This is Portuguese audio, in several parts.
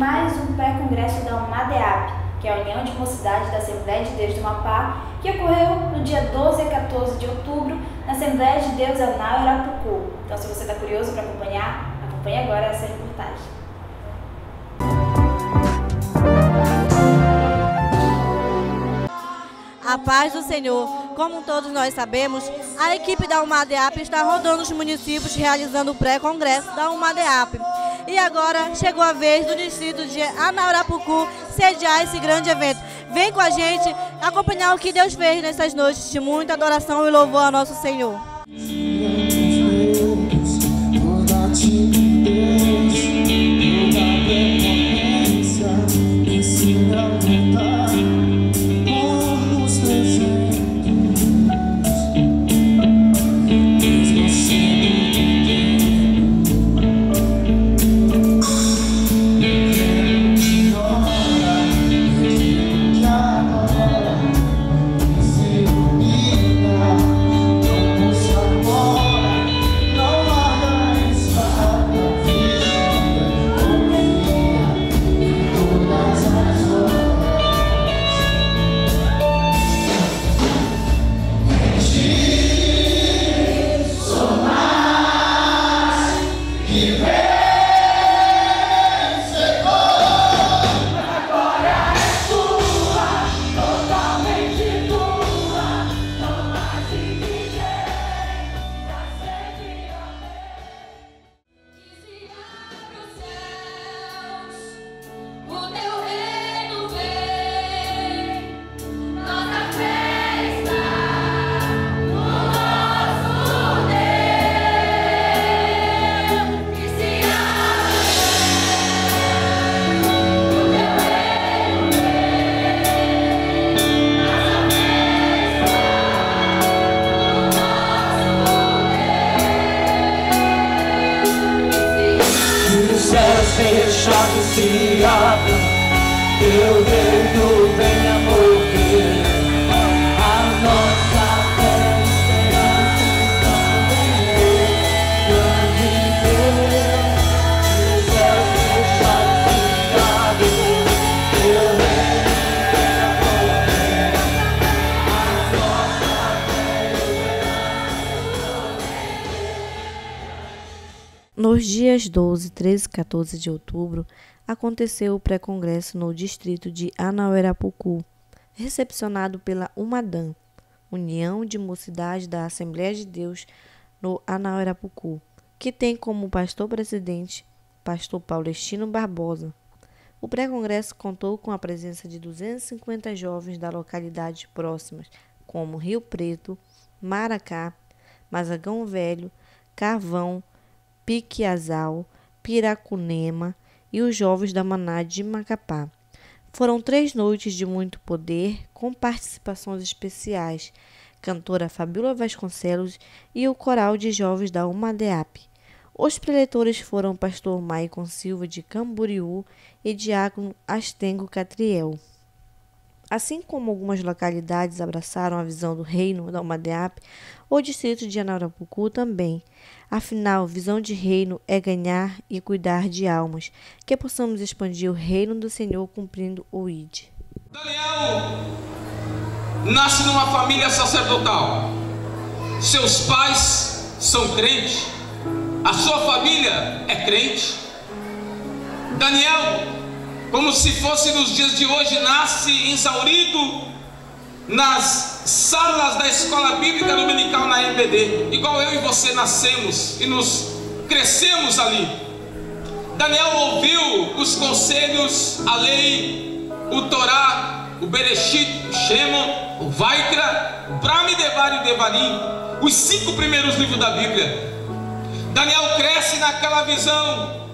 mais um pré-congresso da UMADEAP, que é a União de Mocidade da Assembleia de Deus do Mapá, que ocorreu no dia 12 a 14 de outubro na Assembleia de Deus Anal Arapucu. Então, se você está curioso para acompanhar, acompanhe agora essa reportagem. A paz do Senhor. Como todos nós sabemos, a equipe da UMADEAP está rodando os municípios realizando o pré-congresso da UMADEAP. E agora chegou a vez do distrito de Anaurapucu sediar esse grande evento. Vem com a gente acompanhar o que Deus fez nessas noites de muita adoração e louvor ao nosso Senhor. Dias 12, 13 e 14 de outubro, aconteceu o pré-congresso no distrito de Anauerapucu, recepcionado pela UMADAM, União de Mocidade da Assembleia de Deus no Anauerapucu, que tem como pastor-presidente pastor Paulestino Barbosa. O pré-congresso contou com a presença de 250 jovens da localidade próximas, como Rio Preto, Maracá, Mazagão Velho, Carvão, Piquiazal, Piracunema e os jovens da Maná de Macapá. Foram três noites de muito poder, com participações especiais, cantora Fabíola Vasconcelos e o coral de jovens da UMADEAP. Os preletores foram pastor Maicon Silva de Camboriú e diácono Astengo Catriel. Assim como algumas localidades abraçaram a visão do reino da UMADEAP, o distrito de Anaurapucu também. Afinal, visão de reino é ganhar e cuidar de almas, que possamos expandir o reino do Senhor cumprindo o ID. Daniel nasce numa família sacerdotal. Seus pais são crentes. A sua família é crente. Daniel, como se fosse nos dias de hoje, nasce exaurido nas salas da escola bíblica dominical na MBD, igual eu e você nascemos e nos crescemos ali. Daniel ouviu os conselhos, a lei, o Torá, o Bereshit, o Shema, o Vaikra, o Brahmi Devar e o Devarim, os cinco primeiros livros da Bíblia. Daniel cresce naquela visão.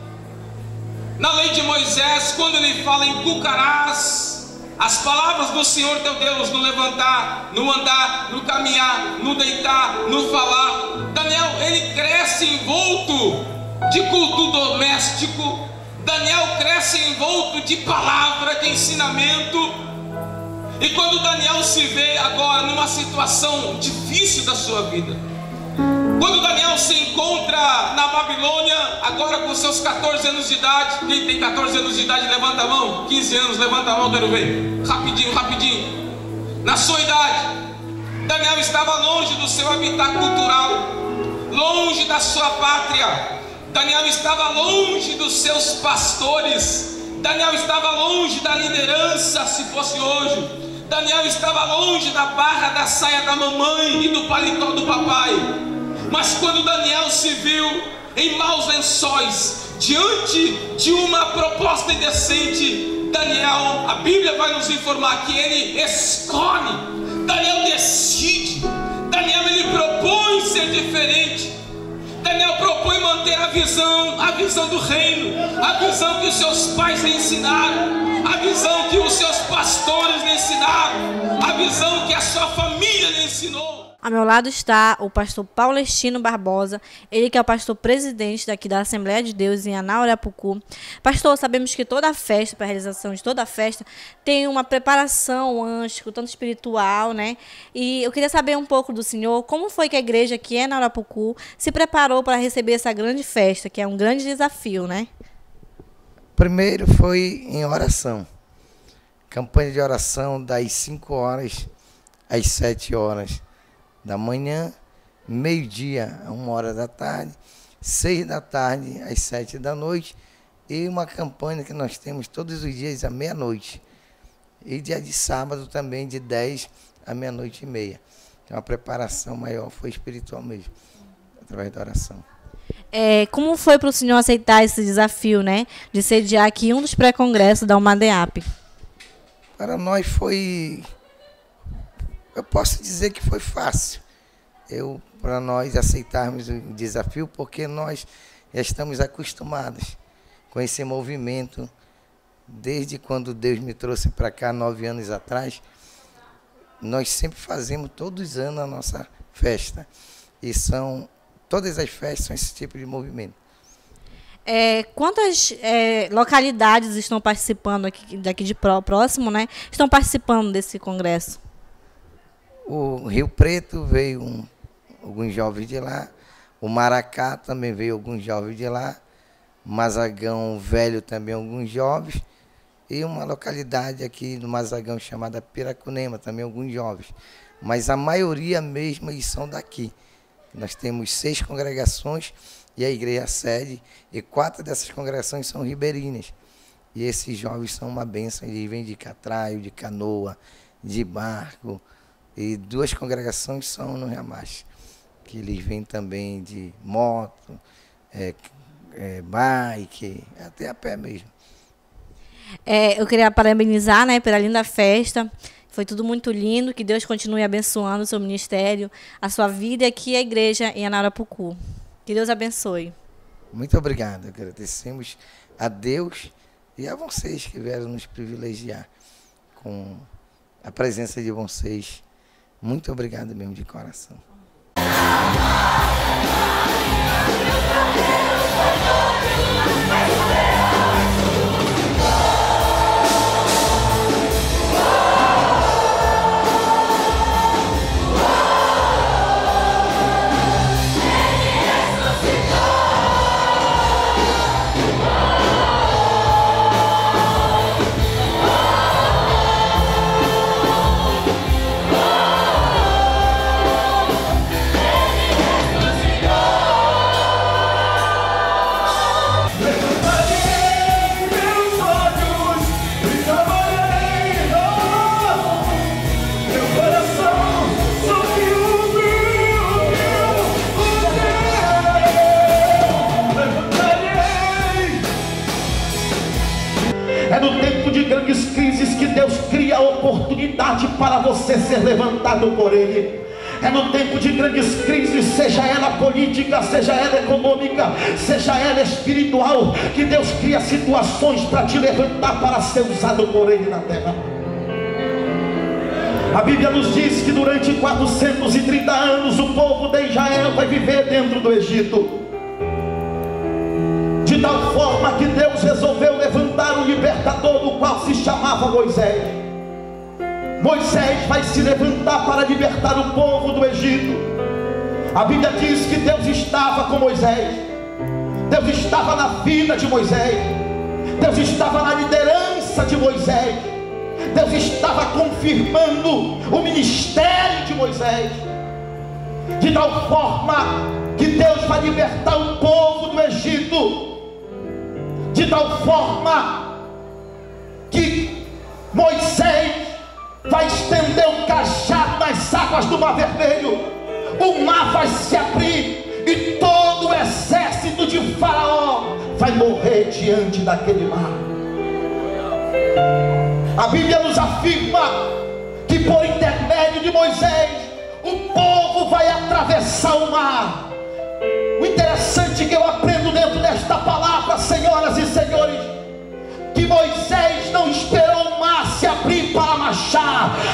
Na lei de Moisés, quando ele fala em cucarás, as palavras do Senhor teu Deus no levantar, no andar, no caminhar, no deitar, no falar. Daniel, ele cresce envolto de culto doméstico. Daniel cresce envolto de palavra, de ensinamento. E quando Daniel se vê agora numa situação difícil da sua vida, Quando Daniel se encontra na Babilônia, agora com seus 14 anos de idade, quem tem 14 anos de idade, levanta a mão. 15 anos, levanta a mão, quero ver. Rapidinho, rapidinho. Na sua idade, Daniel estava longe do seu habitat cultural, longe da sua pátria. Daniel estava longe dos seus pastores. Daniel estava longe da liderança, se fosse hoje. Daniel estava longe da barra da saia da mamãe e do paletó do papai. Mas quando Daniel se viu em maus lençóis, diante de uma proposta indecente, Daniel, a Bíblia vai nos informar que ele escolhe, Daniel decide, Daniel ele propõe ser diferente. Daniel propõe manter a visão, a visão do reino, a visão que os seus pais lhe ensinaram, a visão que os seus pastores lhe ensinaram, a visão que a sua família lhe ensinou. Ao meu lado está o pastor Paulestino Barbosa, ele que é o pastor presidente daqui da Assembleia de Deus em Anaurapucu. Pastor, sabemos que toda festa, para a realização de toda festa, tem uma preparação antes, tanto espiritual, né? E eu queria saber um pouco do senhor, como foi que a igreja aqui em Anaurapucu se preparou para receber essa grande festa, que é um grande desafio, né? Primeiro foi em oração. Campanha de oração das 5 horas às 7 horas da manhã, meio-dia a uma hora da tarde, seis da tarde às sete da noite, e uma campanha que nós temos todos os dias à meia-noite. E dia de sábado também, de 10 à meia-noite e meia. Então a preparação maior foi espiritual mesmo, através da oração. É, como foi para o senhor aceitar esse desafio, né? De sediar aqui um dos pré-congressos da UMADEAP? Para nós foi eu posso dizer que foi fácil. Eu para nós aceitarmos o desafio porque nós já estamos acostumados com esse movimento desde quando Deus me trouxe para cá nove anos atrás. Nós sempre fazemos todos os anos a nossa festa e são todas as festas são esse tipo de movimento. É, quantas é, localidades estão participando aqui, daqui de próximo, né? Estão participando desse congresso? O Rio Preto veio um, alguns jovens de lá. O Maracá também veio alguns jovens de lá. Mazagão Velho também alguns jovens. E uma localidade aqui no Mazagão chamada Piracunema, também alguns jovens. Mas a maioria mesmo eles são daqui. Nós temos seis congregações e a igreja sede, e quatro dessas congregações são ribeirinhas. E esses jovens são uma bênção, eles vêm de catraio, de canoa, de barco, e duas congregações são no Riamache, que eles vêm também de moto, é, é, bike, até a pé mesmo. É, eu queria parabenizar né, pela linda festa. Foi tudo muito lindo. Que Deus continue abençoando o seu ministério, a sua vida e aqui a igreja em Anarapucu. Que Deus abençoe. Muito obrigado. Agradecemos a Deus e a vocês que vieram nos privilegiar com a presença de vocês muito obrigado mesmo de coração. É levantado por Ele. É no tempo de grandes crises, seja ela política, seja ela econômica, seja ela espiritual, que Deus cria situações para te levantar para ser usado por Ele na terra. A Bíblia nos diz que durante 430 anos o povo de Israel vai viver dentro do Egito. De tal forma que Deus resolveu levantar o libertador, do qual se chamava Moisés. Moisés vai se levantar para libertar o povo do Egito. A Bíblia diz que Deus estava com Moisés. Deus estava na vida de Moisés. Deus estava na liderança de Moisés. Deus estava confirmando o ministério de Moisés. De tal forma que Deus vai libertar o povo do Egito. De tal forma que Moisés vai estender o cajado nas águas do Mar Vermelho o mar vai se abrir e todo o exército de Faraó vai morrer diante daquele mar. A Bíblia nos afirma que por intermédio de Moisés o povo vai atravessar o mar. O interessante que eu aprendo dentro desta palavra, senhoras e senhores, que Moisés não esperou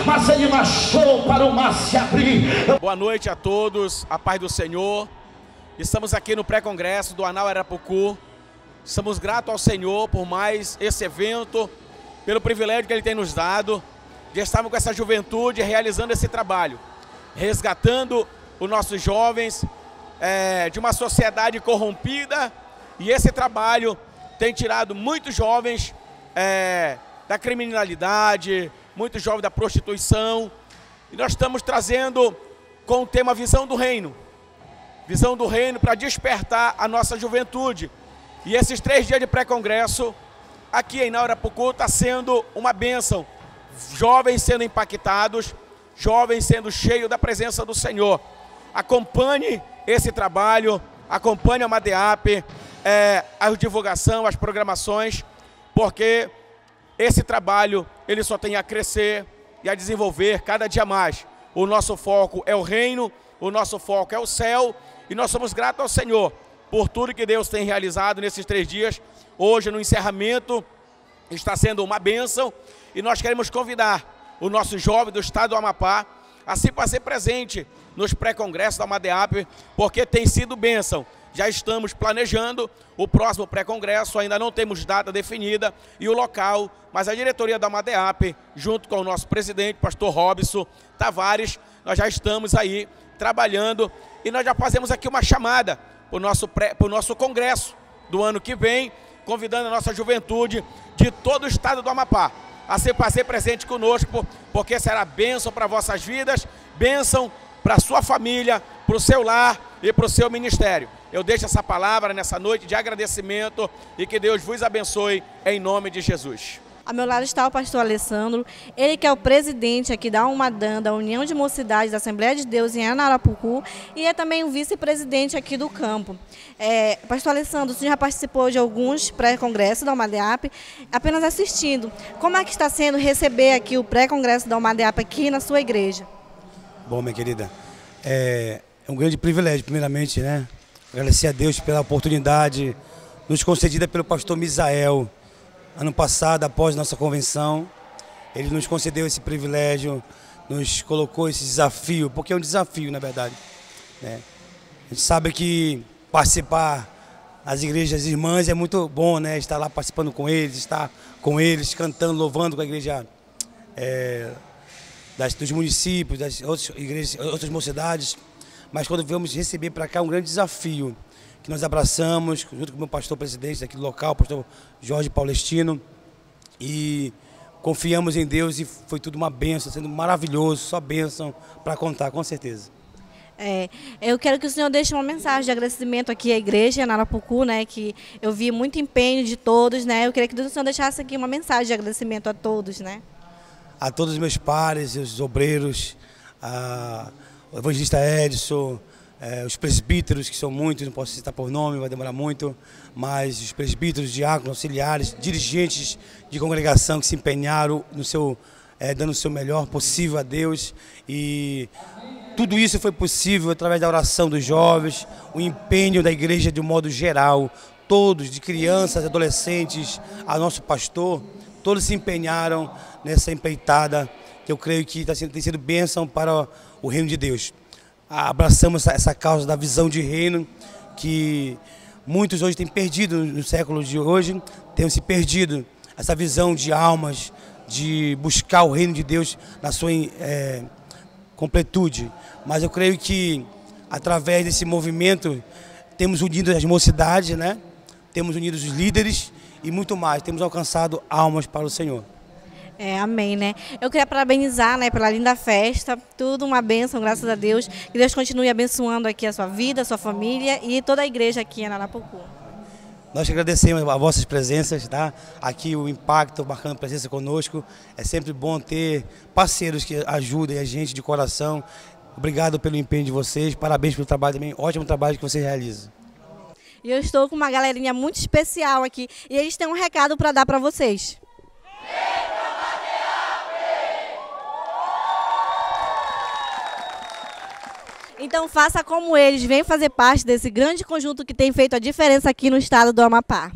mas ele marchou para o mar se abrir. Boa noite a todos, a paz do Senhor. Estamos aqui no pré-congresso do Anal Arapucu. Estamos gratos ao Senhor por mais esse evento, pelo privilégio que Ele tem nos dado de estarmos com essa juventude realizando esse trabalho, resgatando os nossos jovens é, de uma sociedade corrompida. E esse trabalho tem tirado muitos jovens é, da criminalidade, muitos jovens da prostituição. E nós estamos trazendo com o tema Visão do Reino. Visão do Reino para despertar a nossa juventude. E esses três dias de pré-congresso, aqui em Naurapucu, está sendo uma bênção. Jovens sendo impactados, jovens sendo cheios da presença do Senhor. Acompanhe esse trabalho, acompanhe a Madeap, é, a divulgação, as programações, porque esse trabalho ele só tem a crescer e a desenvolver cada dia mais. O nosso foco é o reino, o nosso foco é o céu e nós somos gratos ao Senhor por tudo que Deus tem realizado nesses três dias. Hoje, no encerramento, está sendo uma bênção e nós queremos convidar o nosso jovem do estado do Amapá a se fazer presente nos pré-congressos da Madeap, porque tem sido bênção já estamos planejando o próximo pré-congresso, ainda não temos data definida e o local, mas a diretoria da Madeap, junto com o nosso presidente, pastor Robson Tavares, nós já estamos aí trabalhando e nós já fazemos aqui uma chamada para o nosso, pré, para o nosso congresso do ano que vem, convidando a nossa juventude de todo o estado do Amapá a se fazer presente conosco, porque será bênção para vossas vidas, bênção para a sua família, para o seu lar e para o seu ministério. Eu deixo essa palavra nessa noite de agradecimento e que Deus vos abençoe em nome de Jesus. Ao meu lado está o pastor Alessandro, ele que é o presidente aqui da Umadan, da União de Mocidades da Assembleia de Deus em Anarapucu, e é também o vice-presidente aqui do campo. É, pastor Alessandro, o senhor já participou de alguns pré-congressos da Umadeap, apenas assistindo. Como é que está sendo receber aqui o pré-congresso da Umadeap aqui na sua igreja? Bom, minha querida, é, é um grande privilégio, primeiramente, né? Agradecer a Deus pela oportunidade nos concedida pelo pastor Misael. Ano passado, após nossa convenção, ele nos concedeu esse privilégio, nos colocou esse desafio, porque é um desafio, na verdade. Né? A gente sabe que participar das igrejas irmãs é muito bom, né? Estar lá participando com eles, estar com eles, cantando, louvando com a igreja é, das, dos municípios, das outras igrejas, outras mocidades, mas quando vamos receber para cá um grande desafio que nós abraçamos, junto com o meu pastor presidente aqui do local, o pastor Jorge Paulestino, e confiamos em Deus e foi tudo uma benção, sendo maravilhoso, só bênção para contar, com certeza. É, eu quero que o senhor deixe uma mensagem de agradecimento aqui à igreja, na Arapucu, né, que eu vi muito empenho de todos, né, eu queria que o senhor deixasse aqui uma mensagem de agradecimento a todos, né a todos os meus pares, os obreiros, a, o evangelista Edson, é, os presbíteros, que são muitos, não posso citar por nome, vai demorar muito, mas os presbíteros, diáconos, auxiliares, dirigentes de congregação que se empenharam no seu, é, dando o seu melhor possível a Deus. E tudo isso foi possível através da oração dos jovens, o empenho da igreja de um modo geral, todos, de crianças, adolescentes, a nosso pastor, todos se empenharam nessa empreitada que eu creio que tá sendo, tem sido bênção para o reino de Deus. Abraçamos essa, essa causa da visão de reino que muitos hoje têm perdido no século de hoje, têm se perdido essa visão de almas, de buscar o reino de Deus na sua é, completude. Mas eu creio que através desse movimento, temos unido as mocidades, né? Temos unido os líderes e muito mais. Temos alcançado almas para o Senhor. É, amém, né? Eu queria parabenizar, né, pela linda festa, tudo uma bênção, graças a Deus. Que Deus continue abençoando aqui a sua vida, a sua família e toda a igreja aqui em Ararapucu. Nós agradecemos as vossas presenças, tá? Aqui o impacto, marcando presença conosco. É sempre bom ter parceiros que ajudem a gente de coração. Obrigado pelo empenho de vocês, parabéns pelo trabalho também, ótimo trabalho que vocês realizam. E eu estou com uma galerinha muito especial aqui e eles têm um recado para dar para vocês. Então faça como eles, vem fazer parte desse grande conjunto que tem feito a diferença aqui no estado do Amapá.